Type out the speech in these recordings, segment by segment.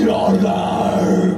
Not your name!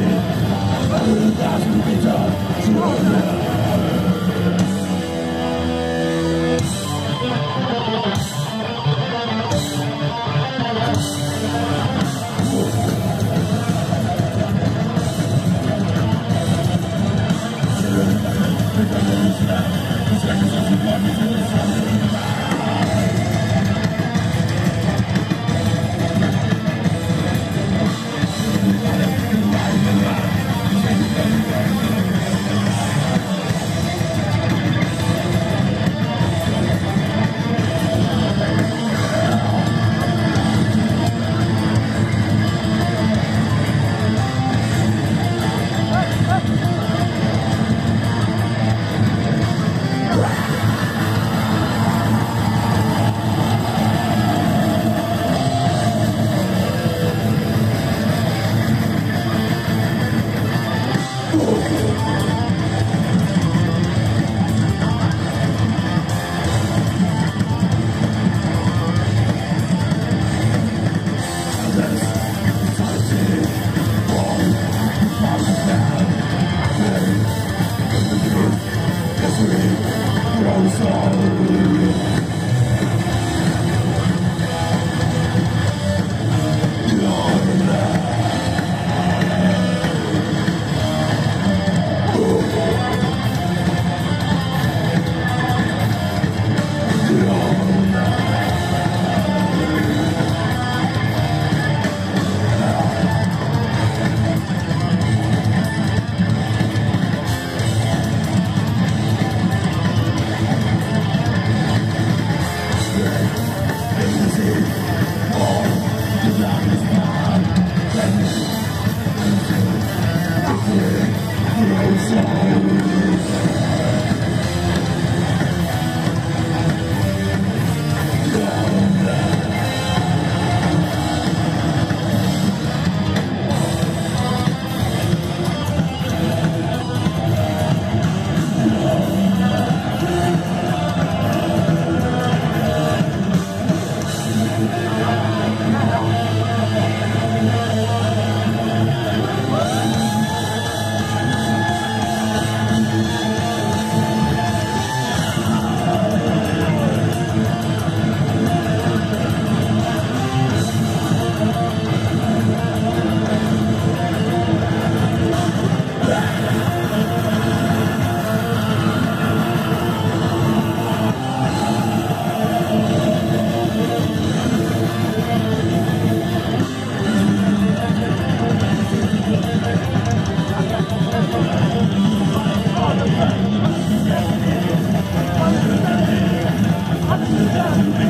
Thank you. Yeah.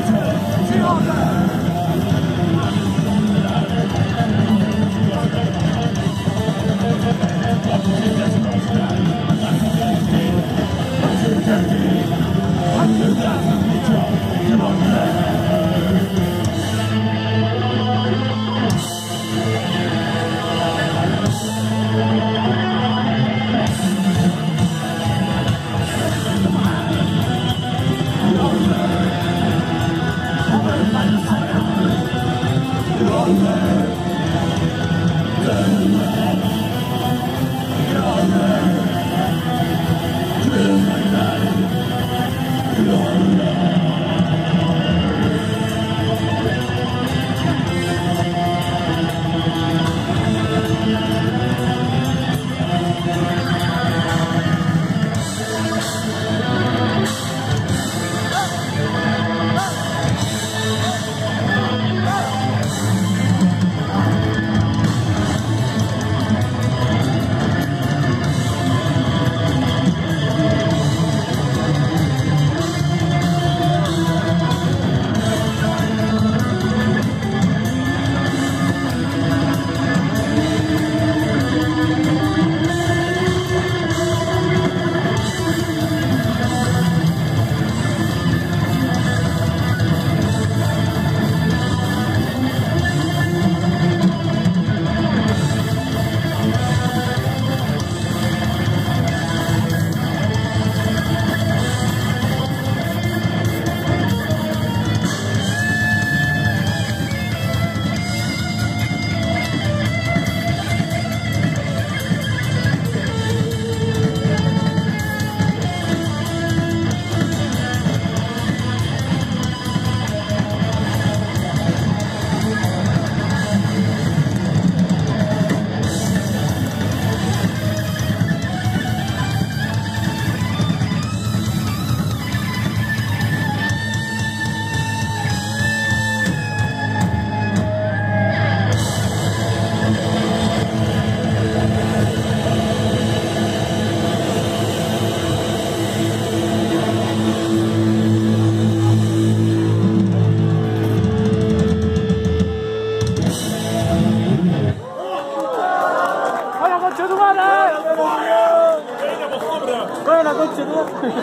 我觉得